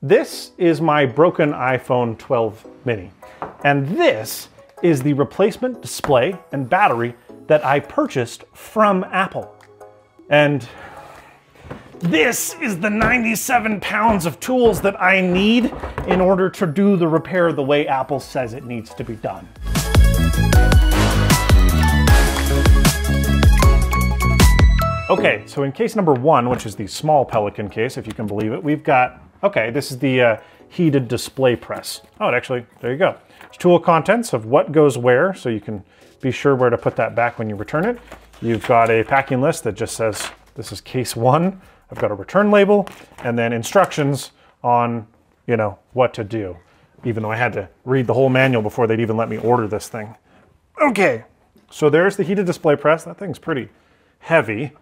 this is my broken iPhone 12 mini. And this is the replacement display and battery that I purchased from Apple. And this is the 97 pounds of tools that I need in order to do the repair the way Apple says it needs to be done. Okay, so in case number one, which is the small Pelican case, if you can believe it, we've got, okay, this is the uh, heated display press. Oh, it actually, there you go. It's tool contents of what goes where, so you can be sure where to put that back when you return it. You've got a packing list that just says, this is case one. I've got a return label, and then instructions on, you know, what to do, even though I had to read the whole manual before they'd even let me order this thing. Okay, so there's the heated display press. That thing's pretty heavy.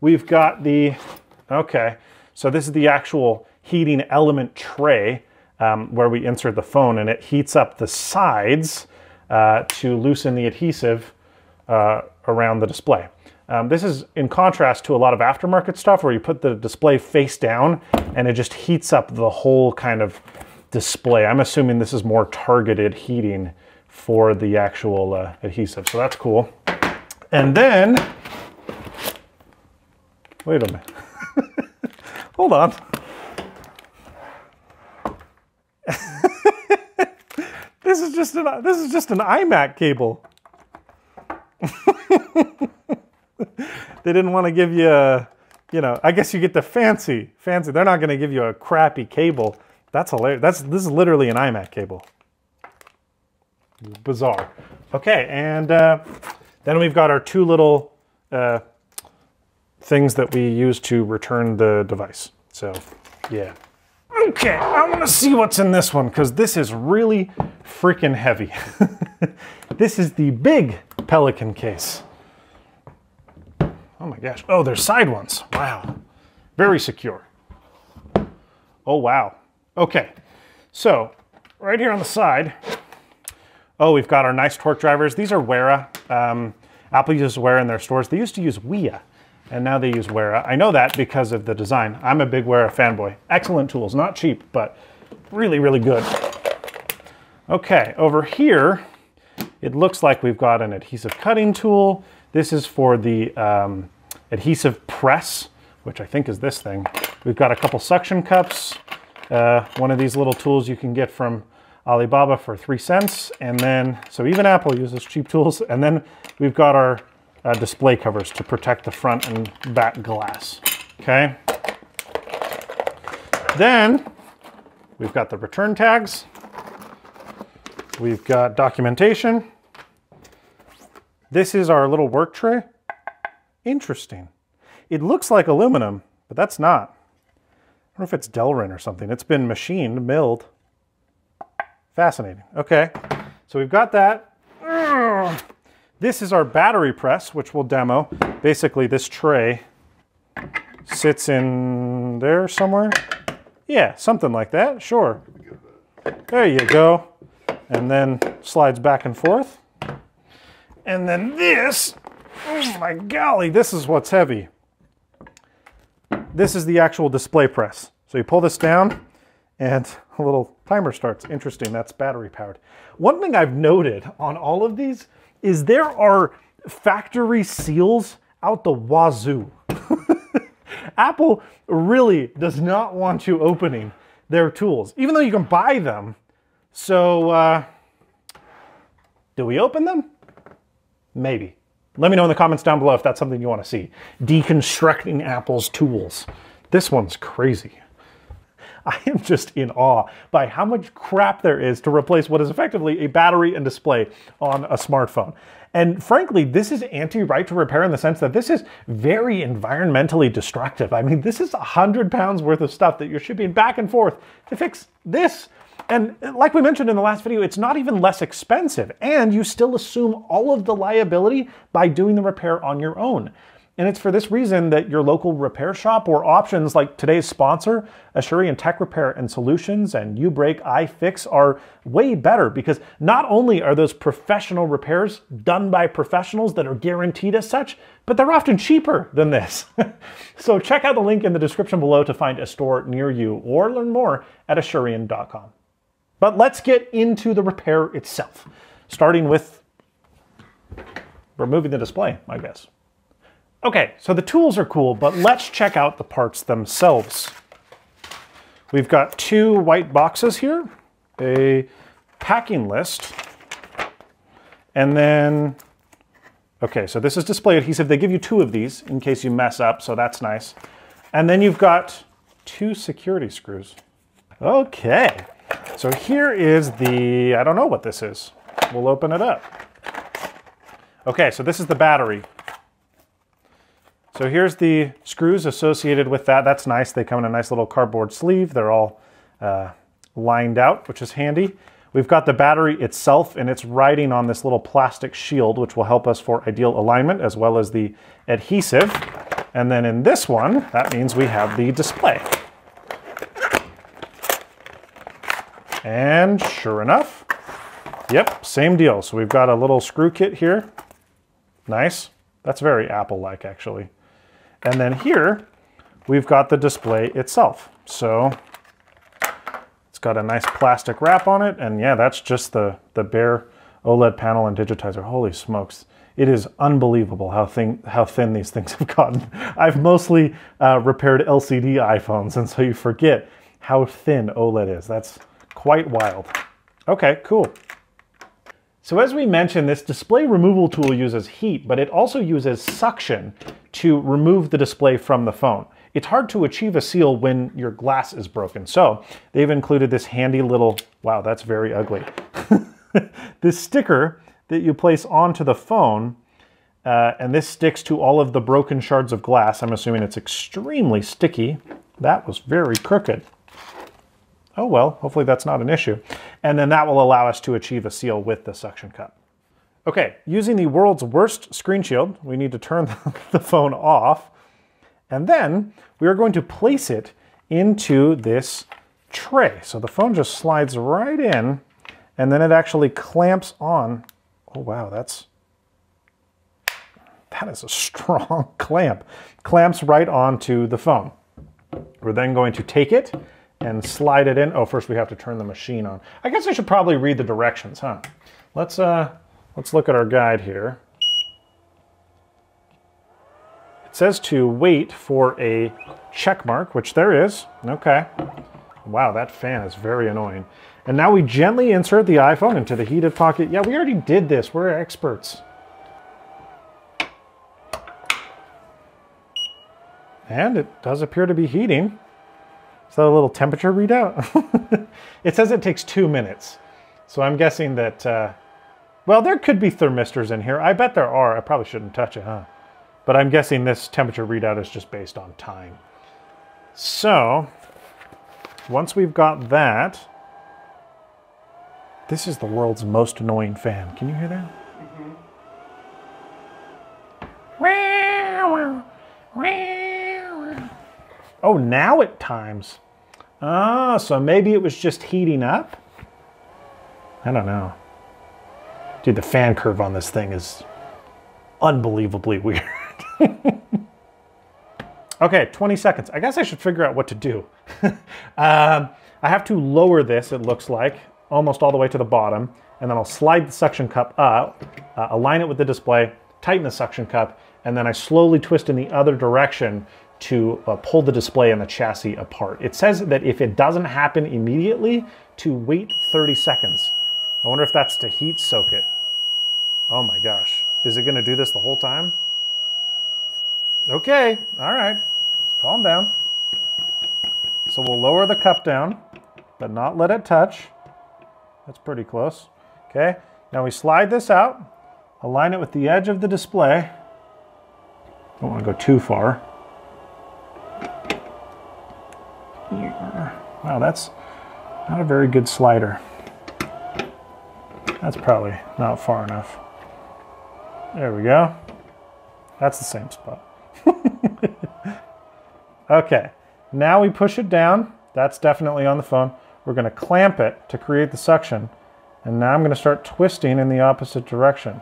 We've got the, okay, so this is the actual heating element tray um, where we insert the phone and it heats up the sides uh, to loosen the adhesive uh, around the display. Um, this is in contrast to a lot of aftermarket stuff where you put the display face down and it just heats up the whole kind of display. I'm assuming this is more targeted heating for the actual uh, adhesive, so that's cool. And then Wait a minute. Hold on. this is just an this is just an iMac cable. they didn't want to give you a, you know, I guess you get the fancy, fancy. They're not going to give you a crappy cable. That's hilarious. That's this is literally an iMac cable. Bizarre. Okay, and uh, then we've got our two little uh, things that we use to return the device. So yeah. Okay, I want to see what's in this one because this is really freaking heavy. this is the big Pelican case. Oh my gosh. Oh, there's side ones. Wow. Very secure. Oh, wow. Okay. So right here on the side, oh, we've got our nice torque drivers. These are Wera. Um, Apple uses Wera in their stores. They used to use Wiha and now they use Wera. I know that because of the design. I'm a big Wera fanboy. Excellent tools, not cheap, but really, really good. Okay, over here, it looks like we've got an adhesive cutting tool. This is for the um, adhesive press, which I think is this thing. We've got a couple suction cups, uh, one of these little tools you can get from Alibaba for three cents. And then, so even Apple uses cheap tools. And then we've got our uh, display covers to protect the front and back glass. Okay. Then we've got the return tags. We've got documentation. This is our little work tray. Interesting. It looks like aluminum, but that's not. I don't know if it's Delrin or something. It's been machined, milled. Fascinating. Okay, so we've got that. This is our battery press, which we'll demo. Basically, this tray sits in there somewhere. Yeah, something like that, sure. There you go. And then slides back and forth. And then this, oh my golly, this is what's heavy. This is the actual display press. So you pull this down and a little timer starts. Interesting, that's battery powered. One thing I've noted on all of these is there are factory seals out the wazoo. Apple really does not want you opening their tools, even though you can buy them. So, uh, do we open them? Maybe. Let me know in the comments down below if that's something you want to see. Deconstructing Apple's tools. This one's crazy. I am just in awe by how much crap there is to replace what is effectively a battery and display on a smartphone. And frankly, this is anti-right to repair in the sense that this is very environmentally destructive. I mean, this is a hundred pounds worth of stuff that you're shipping back and forth to fix this. And like we mentioned in the last video, it's not even less expensive and you still assume all of the liability by doing the repair on your own. And it's for this reason that your local repair shop or options like today's sponsor, Asurion Tech Repair and Solutions and uBreakiFix are way better because not only are those professional repairs done by professionals that are guaranteed as such, but they're often cheaper than this. so check out the link in the description below to find a store near you or learn more at Asurion.com. But let's get into the repair itself, starting with removing the display, I guess. Okay, so the tools are cool, but let's check out the parts themselves. We've got two white boxes here, a packing list, and then, okay, so this is display adhesive. They give you two of these in case you mess up, so that's nice. And then you've got two security screws. Okay, so here is the, I don't know what this is. We'll open it up. Okay, so this is the battery. So here's the screws associated with that. That's nice. They come in a nice little cardboard sleeve. They're all uh, lined out, which is handy. We've got the battery itself and it's riding on this little plastic shield, which will help us for ideal alignment as well as the adhesive. And then in this one, that means we have the display. And sure enough, yep, same deal. So we've got a little screw kit here. Nice. That's very Apple-like actually. And then here, we've got the display itself. So it's got a nice plastic wrap on it. And yeah, that's just the, the bare OLED panel and digitizer. Holy smokes. It is unbelievable how thin, how thin these things have gotten. I've mostly uh, repaired LCD iPhones, and so you forget how thin OLED is. That's quite wild. Okay, cool. So as we mentioned, this display removal tool uses heat, but it also uses suction to remove the display from the phone. It's hard to achieve a seal when your glass is broken. So they've included this handy little, wow, that's very ugly. this sticker that you place onto the phone, uh, and this sticks to all of the broken shards of glass. I'm assuming it's extremely sticky. That was very crooked. Oh well, hopefully that's not an issue. And then that will allow us to achieve a seal with the suction cup. Okay, using the world's worst screen shield, we need to turn the phone off. And then we are going to place it into this tray. So the phone just slides right in and then it actually clamps on. Oh wow, that's, that is a strong clamp. Clamps right onto the phone. We're then going to take it and slide it in. Oh, first we have to turn the machine on. I guess I should probably read the directions, huh? Let's, uh, let's look at our guide here. It says to wait for a check mark, which there is. Okay. Wow, that fan is very annoying. And now we gently insert the iPhone into the heated pocket. Yeah, we already did this. We're experts. And it does appear to be heating. Is that a little temperature readout? it says it takes two minutes. So I'm guessing that, uh, well, there could be thermistors in here. I bet there are. I probably shouldn't touch it, huh? But I'm guessing this temperature readout is just based on time. So, once we've got that, this is the world's most annoying fan. Can you hear that? Mm -hmm. Oh, now it times. Ah, so maybe it was just heating up? I don't know. Dude, the fan curve on this thing is unbelievably weird. okay, 20 seconds. I guess I should figure out what to do. um, I have to lower this, it looks like, almost all the way to the bottom, and then I'll slide the suction cup up, uh, align it with the display, tighten the suction cup, and then I slowly twist in the other direction to uh, pull the display and the chassis apart. It says that if it doesn't happen immediately, to wait 30 seconds. I wonder if that's to heat soak it. Oh my gosh. Is it gonna do this the whole time? Okay, all right, Let's calm down. So we'll lower the cup down, but not let it touch. That's pretty close. Okay, now we slide this out, align it with the edge of the display. Don't wanna go too far. Wow, that's not a very good slider. That's probably not far enough. There we go. That's the same spot. Okay, now we push it down. That's definitely on the phone. We're gonna clamp it to create the suction. And now I'm gonna start twisting in the opposite direction.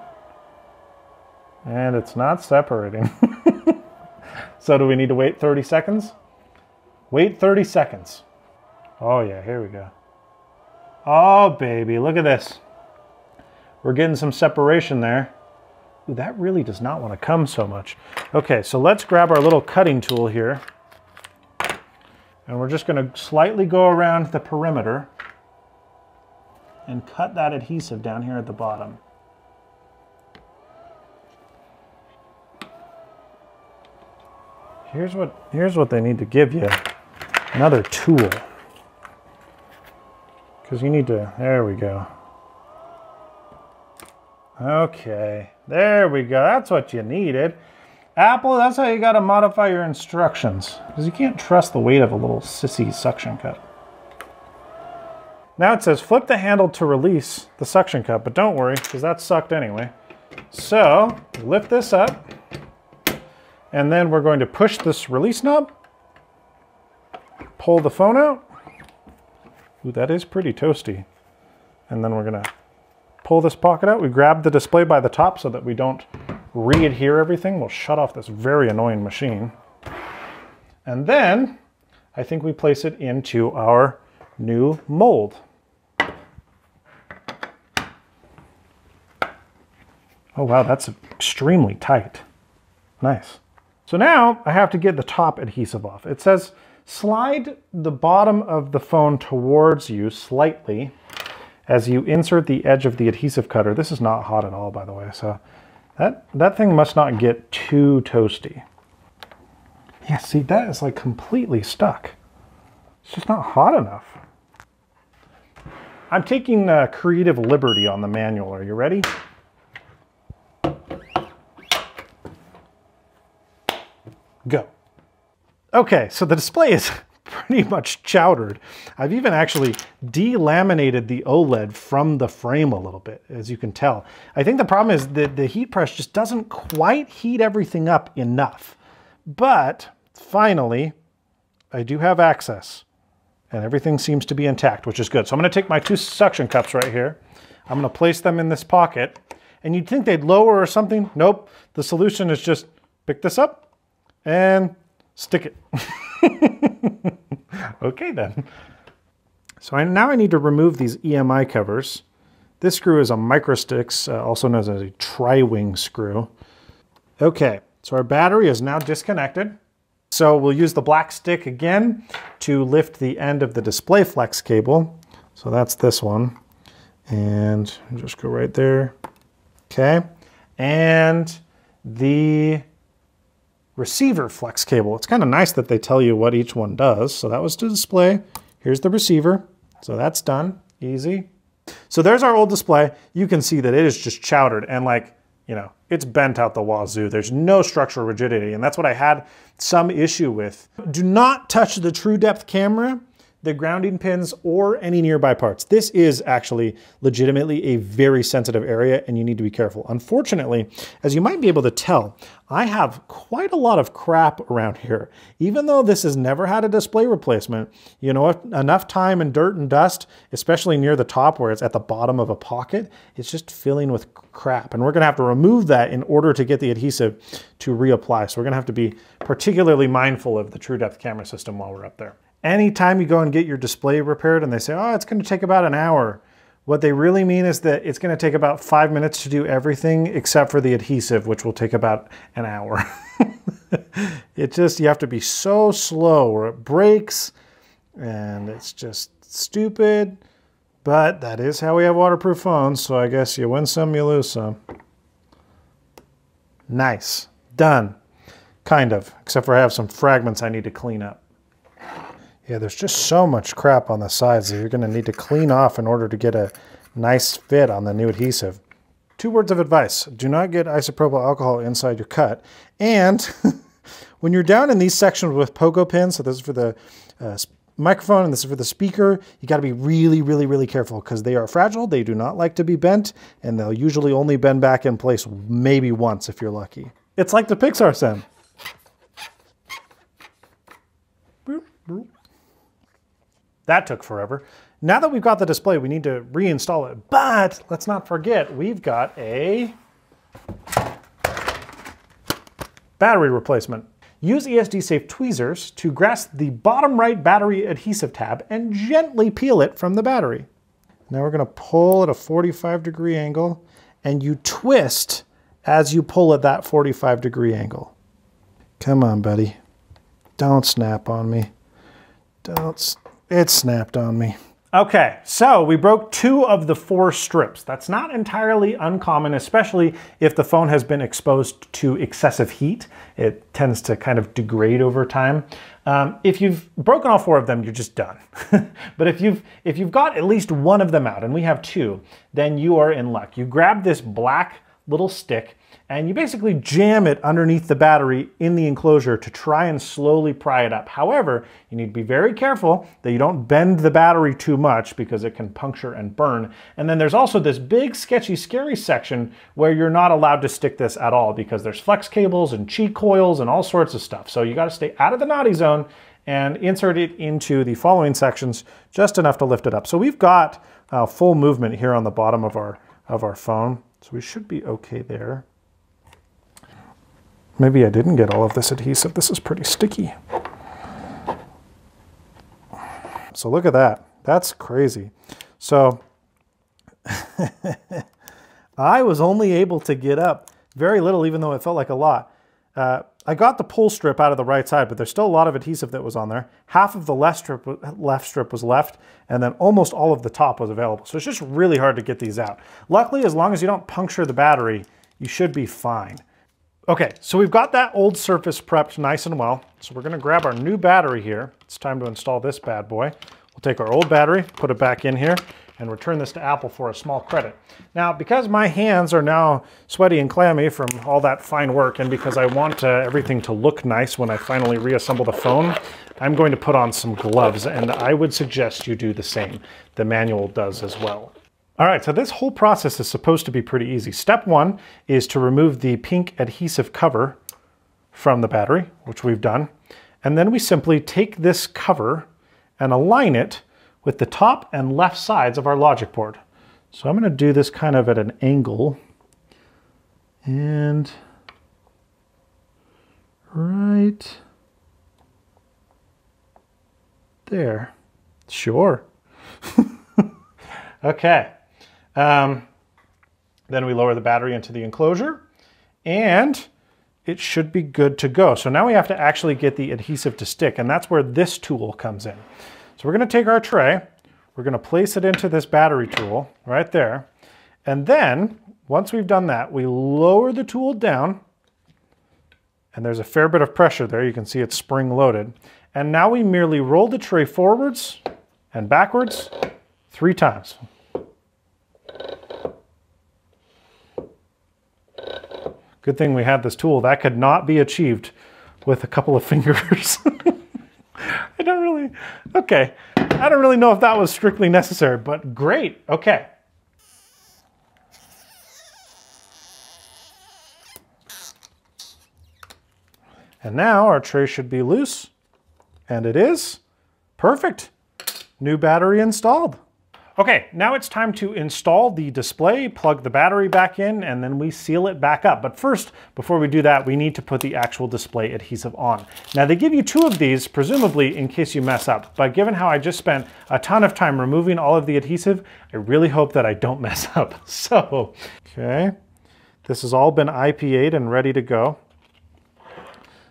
And it's not separating. so do we need to wait 30 seconds? Wait 30 seconds. Oh yeah, here we go. Oh baby, look at this. We're getting some separation there. Ooh, that really does not want to come so much. Okay, so let's grab our little cutting tool here. And we're just going to slightly go around the perimeter and cut that adhesive down here at the bottom. Here's what, here's what they need to give you. Another tool. Because you need to, there we go. Okay, there we go. That's what you needed. Apple, that's how you got to modify your instructions. Because you can't trust the weight of a little sissy suction cup. Now it says flip the handle to release the suction cup, but don't worry, because that's sucked anyway. So, lift this up, and then we're going to push this release knob, pull the phone out. Ooh, that is pretty toasty. And then we're gonna pull this pocket out. We grab the display by the top so that we don't re-adhere everything. We'll shut off this very annoying machine. And then I think we place it into our new mold. Oh wow, that's extremely tight. Nice. So now I have to get the top adhesive off. It says slide the bottom of the phone towards you slightly as you insert the edge of the adhesive cutter. This is not hot at all, by the way, so that, that thing must not get too toasty. Yeah, see, that is like completely stuck. It's just not hot enough. I'm taking uh, creative liberty on the manual. Are you ready? Okay, so the display is pretty much chowdered. I've even actually delaminated the OLED from the frame a little bit, as you can tell. I think the problem is that the heat press just doesn't quite heat everything up enough. But finally, I do have access and everything seems to be intact, which is good. So I'm gonna take my two suction cups right here. I'm gonna place them in this pocket and you'd think they'd lower or something. Nope, the solution is just pick this up and stick it. okay then. So I, now I need to remove these EMI covers. This screw is a Microstix, uh, also known as a tri-wing screw. Okay, so our battery is now disconnected. So we'll use the black stick again to lift the end of the display flex cable. So that's this one. And just go right there. Okay. And the receiver flex cable. It's kind of nice that they tell you what each one does. So that was to display. Here's the receiver. So that's done. Easy. So there's our old display. You can see that it is just chowdered and like, you know, it's bent out the wazoo. There's no structural rigidity. And that's what I had some issue with. Do not touch the true depth camera the grounding pins or any nearby parts. This is actually legitimately a very sensitive area and you need to be careful. Unfortunately, as you might be able to tell, I have quite a lot of crap around here. Even though this has never had a display replacement, you know, enough time and dirt and dust, especially near the top where it's at the bottom of a pocket, it's just filling with crap. And we're gonna have to remove that in order to get the adhesive to reapply. So we're gonna have to be particularly mindful of the true depth camera system while we're up there. Anytime you go and get your display repaired and they say, oh, it's going to take about an hour, what they really mean is that it's going to take about five minutes to do everything except for the adhesive, which will take about an hour. it just, you have to be so slow or it breaks and it's just stupid. But that is how we have waterproof phones, so I guess you win some, you lose some. Nice. Done. Kind of, except for I have some fragments I need to clean up. Yeah, there's just so much crap on the sides that you're going to need to clean off in order to get a nice fit on the new adhesive. Two words of advice. Do not get isopropyl alcohol inside your cut. And when you're down in these sections with pogo pins, so this is for the uh, microphone and this is for the speaker, you got to be really, really, really careful because they are fragile. They do not like to be bent and they'll usually only bend back in place maybe once if you're lucky. It's like the Pixar sound. That took forever. Now that we've got the display, we need to reinstall it. But let's not forget, we've got a battery replacement. Use ESD-safe tweezers to grasp the bottom right battery adhesive tab and gently peel it from the battery. Now we're gonna pull at a 45 degree angle and you twist as you pull at that 45 degree angle. Come on, buddy. Don't snap on me. Don't, it snapped on me. Okay, so we broke two of the four strips. That's not entirely uncommon, especially if the phone has been exposed to excessive heat. It tends to kind of degrade over time. Um, if you've broken all four of them, you're just done. but if you've, if you've got at least one of them out, and we have two, then you are in luck. You grab this black little stick and you basically jam it underneath the battery in the enclosure to try and slowly pry it up. However, you need to be very careful that you don't bend the battery too much because it can puncture and burn. And then there's also this big sketchy scary section where you're not allowed to stick this at all because there's flex cables and Qi coils and all sorts of stuff. So you gotta stay out of the naughty zone and insert it into the following sections just enough to lift it up. So we've got uh, full movement here on the bottom of our, of our phone. So we should be okay there. Maybe I didn't get all of this adhesive. This is pretty sticky. So look at that. That's crazy. So I was only able to get up very little, even though it felt like a lot. Uh, I got the pull strip out of the right side, but there's still a lot of adhesive that was on there. Half of the left strip, left strip was left, and then almost all of the top was available. So it's just really hard to get these out. Luckily, as long as you don't puncture the battery, you should be fine. Okay, so we've got that old surface prepped nice and well. So we're gonna grab our new battery here. It's time to install this bad boy. We'll take our old battery, put it back in here, and return this to Apple for a small credit. Now, because my hands are now sweaty and clammy from all that fine work, and because I want uh, everything to look nice when I finally reassemble the phone, I'm going to put on some gloves, and I would suggest you do the same. The manual does as well. All right, so this whole process is supposed to be pretty easy. Step one is to remove the pink adhesive cover from the battery, which we've done. And then we simply take this cover and align it with the top and left sides of our logic board. So I'm gonna do this kind of at an angle and right there. Sure. okay. Um, then we lower the battery into the enclosure and it should be good to go. So now we have to actually get the adhesive to stick and that's where this tool comes in. So we're gonna take our tray, we're gonna place it into this battery tool right there. And then once we've done that, we lower the tool down and there's a fair bit of pressure there. You can see it's spring loaded. And now we merely roll the tray forwards and backwards three times. Good thing we have this tool. That could not be achieved with a couple of fingers. I don't really, okay. I don't really know if that was strictly necessary, but great, okay. And now our tray should be loose, and it is. Perfect. New battery installed. Okay, now it's time to install the display, plug the battery back in, and then we seal it back up. But first, before we do that, we need to put the actual display adhesive on. Now they give you two of these, presumably in case you mess up, but given how I just spent a ton of time removing all of the adhesive, I really hope that I don't mess up. So, okay, this has all been IPA'd and ready to go.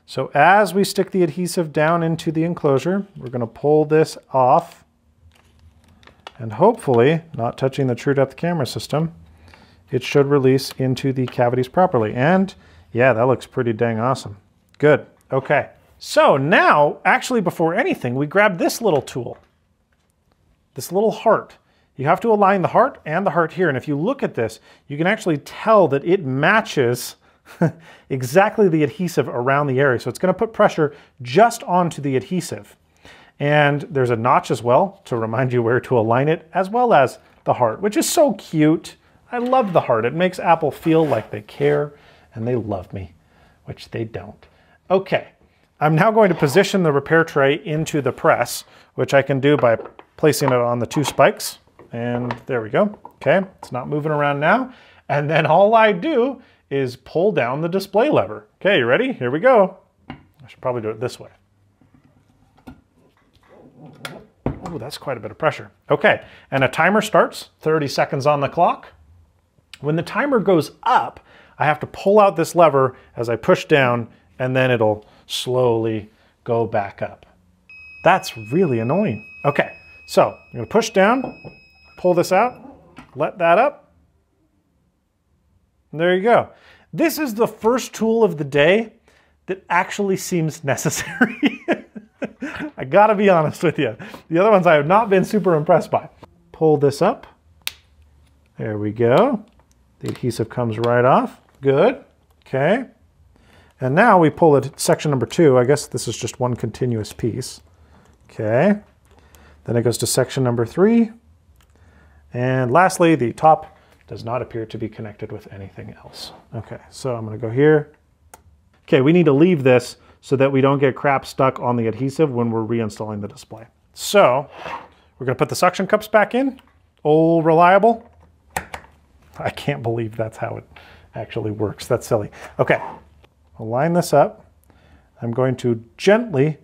So as we stick the adhesive down into the enclosure, we're gonna pull this off and hopefully, not touching the true depth camera system, it should release into the cavities properly. And yeah, that looks pretty dang awesome. Good, okay. So now, actually before anything, we grab this little tool, this little heart. You have to align the heart and the heart here. And if you look at this, you can actually tell that it matches exactly the adhesive around the area. So it's gonna put pressure just onto the adhesive. And there's a notch as well to remind you where to align it, as well as the heart, which is so cute. I love the heart. It makes Apple feel like they care and they love me, which they don't. Okay, I'm now going to position the repair tray into the press, which I can do by placing it on the two spikes. And there we go. Okay, it's not moving around now. And then all I do is pull down the display lever. Okay, you ready? Here we go. I should probably do it this way. Oh, that's quite a bit of pressure. Okay, and a timer starts, 30 seconds on the clock. When the timer goes up, I have to pull out this lever as I push down and then it'll slowly go back up. That's really annoying. Okay, so I'm gonna push down, pull this out, let that up. And there you go. This is the first tool of the day that actually seems necessary. I gotta be honest with you. The other ones I have not been super impressed by. Pull this up. There we go. The adhesive comes right off. Good. Okay. And now we pull it section number two. I guess this is just one continuous piece. Okay. Then it goes to section number three. And lastly, the top does not appear to be connected with anything else. Okay, so I'm gonna go here. Okay, we need to leave this so that we don't get crap stuck on the adhesive when we're reinstalling the display. So we're gonna put the suction cups back in. Old reliable. I can't believe that's how it actually works. That's silly. Okay, I'll line this up. I'm going to gently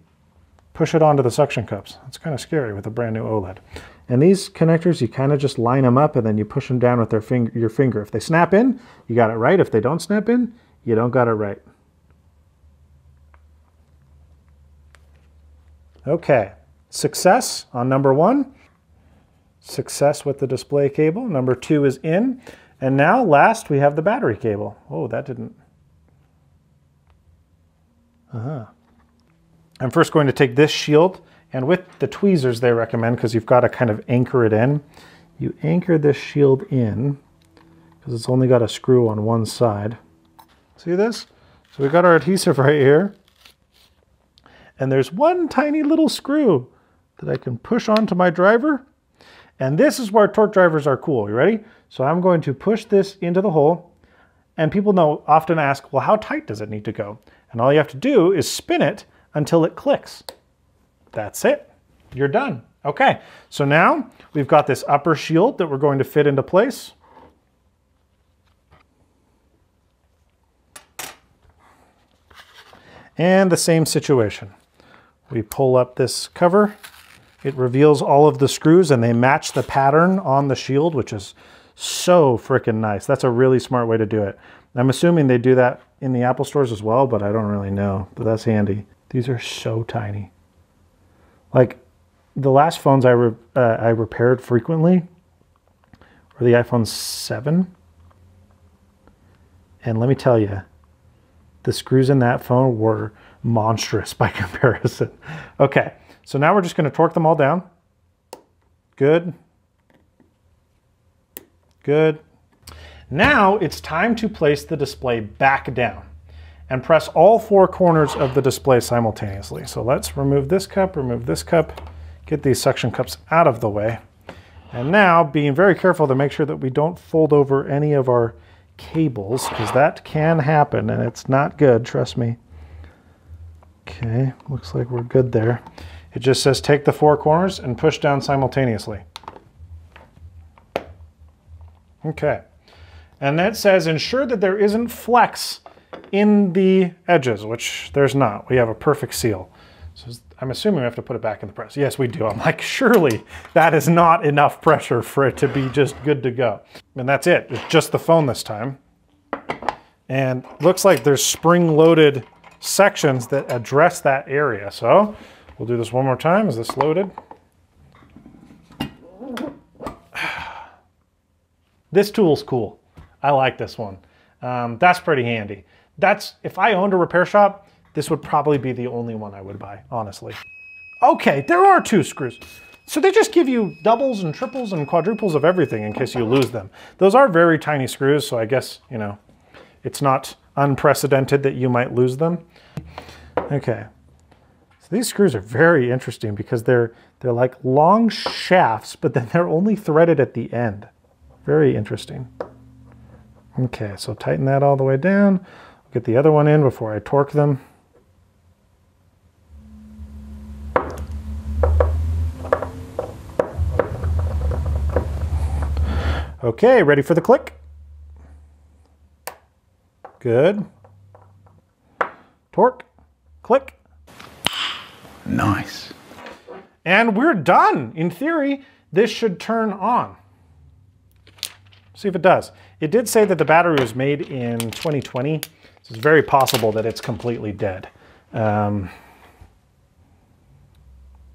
push it onto the suction cups. It's kind of scary with a brand new OLED. And these connectors, you kind of just line them up and then you push them down with their finger, your finger. If they snap in, you got it right. If they don't snap in, you don't got it right. Okay, success on number one. Success with the display cable. Number two is in. And now last we have the battery cable. Oh, that didn't. Uh-huh. I'm first going to take this shield and with the tweezers they recommend, because you've got to kind of anchor it in, you anchor this shield in because it's only got a screw on one side. See this? So we got our adhesive right here. And there's one tiny little screw that I can push onto my driver. And this is where torque drivers are cool. You ready? So I'm going to push this into the hole. And people know often ask, well, how tight does it need to go? And all you have to do is spin it until it clicks. That's it. You're done. Okay, so now we've got this upper shield that we're going to fit into place. And the same situation. We pull up this cover. It reveals all of the screws and they match the pattern on the shield, which is so freaking nice. That's a really smart way to do it. I'm assuming they do that in the Apple stores as well, but I don't really know, but that's handy. These are so tiny. Like the last phones I, re uh, I repaired frequently were the iPhone 7. And let me tell you, the screws in that phone were monstrous by comparison. Okay, so now we're just going to torque them all down. Good. Good. Now it's time to place the display back down and press all four corners of the display simultaneously. So let's remove this cup, remove this cup, get these suction cups out of the way. And now being very careful to make sure that we don't fold over any of our cables because that can happen and it's not good, trust me. Okay, looks like we're good there. It just says take the four corners and push down simultaneously. Okay. And that says ensure that there isn't flex in the edges, which there's not. We have a perfect seal. So I'm assuming we have to put it back in the press. Yes, we do. I'm like, surely that is not enough pressure for it to be just good to go. And that's it. It's just the phone this time. And looks like there's spring-loaded sections that address that area. So we'll do this one more time. Is this loaded? This tool's cool. I like this one. Um, that's pretty handy. That's, if I owned a repair shop, this would probably be the only one I would buy, honestly. Okay, there are two screws. So they just give you doubles and triples and quadruples of everything in case you lose them. Those are very tiny screws, so I guess, you know, it's not unprecedented that you might lose them. Okay, so these screws are very interesting because they're, they're like long shafts, but then they're only threaded at the end. Very interesting. Okay, so tighten that all the way down. Get the other one in before I torque them. Okay, ready for the click? Good. Torque, click. Nice. And we're done. In theory, this should turn on. See if it does. It did say that the battery was made in 2020, so it's very possible that it's completely dead. Um,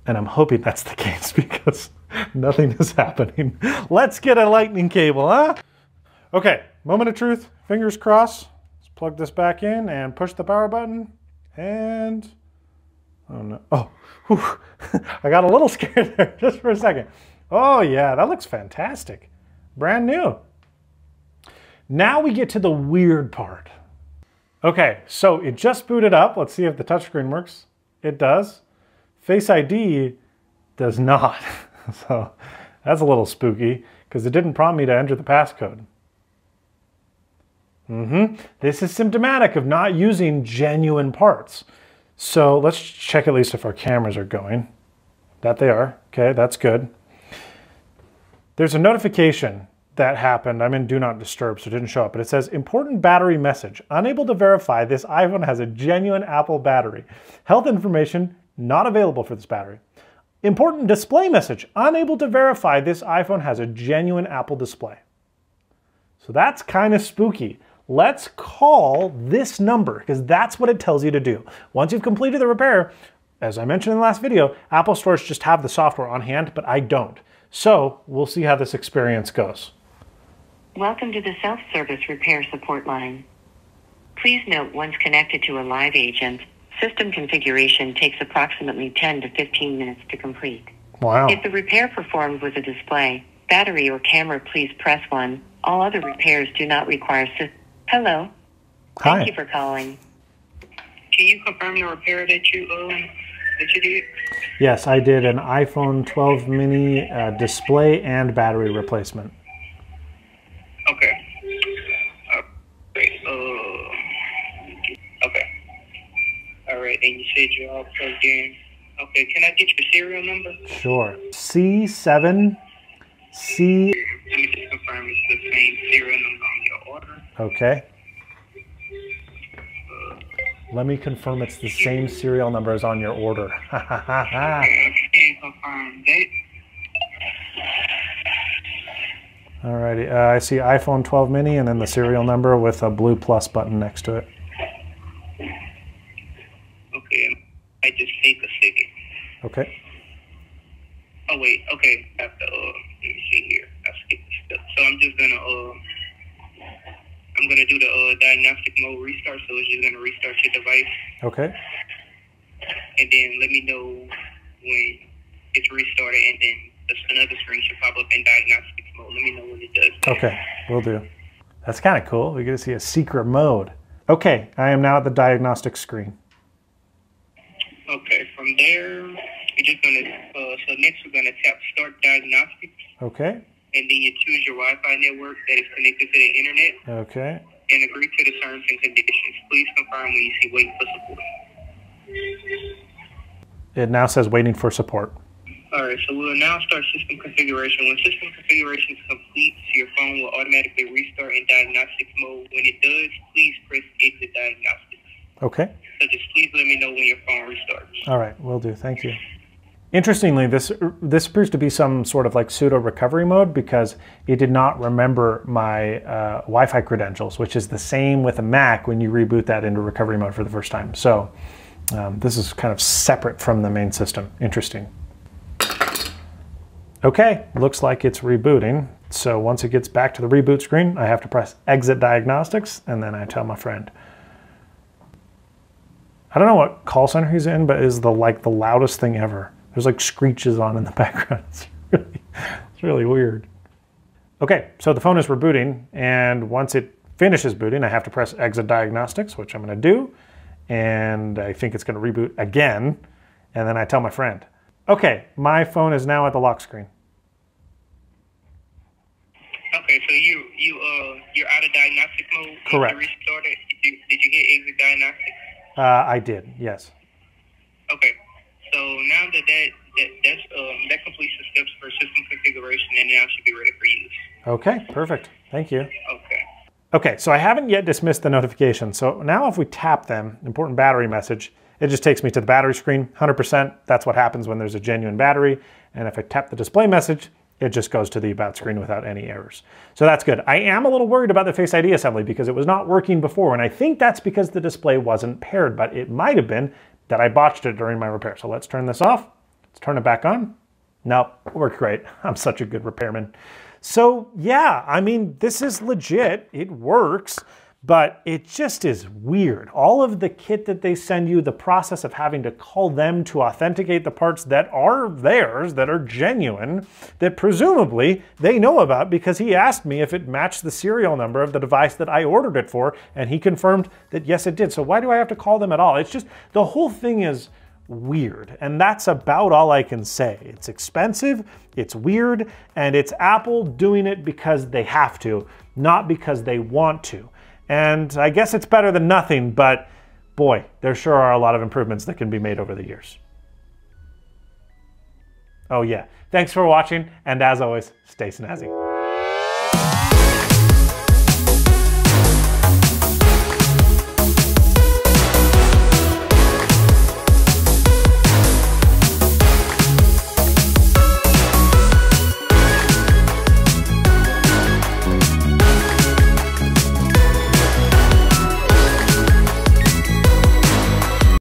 and I'm hoping that's the case because nothing is happening. Let's get a lightning cable, huh? Okay, moment of truth, fingers crossed. Plug this back in and push the power button. And, oh no, oh, whew. I got a little scared there just for a second. Oh yeah, that looks fantastic. Brand new. Now we get to the weird part. Okay, so it just booted up. Let's see if the touchscreen works. It does. Face ID does not. so that's a little spooky because it didn't prompt me to enter the passcode. Mm-hmm. This is symptomatic of not using genuine parts. So let's check at least if our cameras are going. That they are. Okay, that's good. There's a notification that happened. I'm in Do Not Disturb, so it didn't show up, but it says important battery message. Unable to verify this iPhone has a genuine Apple battery. Health information not available for this battery. Important display message. Unable to verify this iPhone has a genuine Apple display. So that's kind of spooky. Let's call this number because that's what it tells you to do. Once you've completed the repair, as I mentioned in the last video, Apple stores just have the software on hand, but I don't. So we'll see how this experience goes. Welcome to the self-service repair support line. Please note once connected to a live agent, system configuration takes approximately 10 to 15 minutes to complete. Wow. If the repair performed with a display, battery, or camera, please press 1. All other repairs do not require system. Hello. Hi. Thank you for calling. Can you confirm the repair that you um that you did? Yes, I did an iPhone 12 mini uh, display and battery replacement. Okay. Alright. Uh, okay. All right. And you said you're all plugged in. Okay. Can I get your serial number? Sure. C7 C. Let me just confirm it's the same serial number on your order. Okay. Let me confirm it's the same serial number as on your order. I can confirm that. Alrighty, uh, I see iPhone 12 mini and then the serial number with a blue plus button next to it. Okay. I just take a second. Okay. Oh wait. Okay. I have to. Uh, let me see here. I skipped the step. So I'm just gonna. Uh, I'm gonna do the uh, diagnostic mode restart. So it's just gonna restart your device. Okay. and then let me know when it's restarted, and then another screen should pop up in diagnostics mode. Let me know when it does. Okay, will do. That's kind of cool. We get to see a secret mode. Okay, I am now at the diagnostic screen. Okay, from there, you're just gonna. Uh, so next, we're gonna tap Start Diagnostics, Okay, and then you choose your Wi-Fi network that is connected to the internet, okay. And agree to the terms and conditions. Please confirm when you see waiting for support. It now says waiting for support. All right, so we'll now start system configuration. When system configuration is complete, your phone will automatically restart in diagnostics mode. When it does, please press exit diagnostics. Okay, So just please let me know when your phone restarts. all right, will do. Thank you. Interestingly, this this appears to be some sort of like pseudo recovery mode because it did not remember my uh, Wi-Fi credentials, which is the same with a Mac when you reboot that into recovery mode for the first time. So um, this is kind of separate from the main system. Interesting. Okay, looks like it's rebooting. So once it gets back to the reboot screen, I have to press exit diagnostics and then I tell my friend. I don't know what call center he's in, but is the like the loudest thing ever. There's like screeches on in the background. It's really, it's really weird. Okay, so the phone is rebooting, and once it finishes booting, I have to press exit diagnostics, which I'm going to do, and I think it's going to reboot again, and then I tell my friend. Okay, my phone is now at the lock screen. Okay, so you you uh you're out of diagnostic mode. Correct. You restarted. Did you, did you hit exit diagnostics? Uh, I did, yes. Okay. So now that that, that that's um that completes the steps for system configuration, and now it should be ready for use. Okay, perfect. Thank you. Okay. Okay, so I haven't yet dismissed the notification. So now if we tap them, important battery message, it just takes me to the battery screen, 100%. That's what happens when there's a genuine battery. And if I tap the display message, it just goes to the about screen without any errors. So that's good. I am a little worried about the Face ID assembly because it was not working before. And I think that's because the display wasn't paired, but it might have been that I botched it during my repair. So let's turn this off. Let's turn it back on. Nope, worked great. I'm such a good repairman. So yeah, I mean, this is legit. It works, but it just is weird. All of the kit that they send you, the process of having to call them to authenticate the parts that are theirs, that are genuine, that presumably they know about because he asked me if it matched the serial number of the device that I ordered it for, and he confirmed that yes, it did. So why do I have to call them at all? It's just, the whole thing is weird. And that's about all I can say. It's expensive, it's weird, and it's Apple doing it because they have to, not because they want to. And I guess it's better than nothing, but boy, there sure are a lot of improvements that can be made over the years. Oh yeah, thanks for watching, and as always, stay snazzy.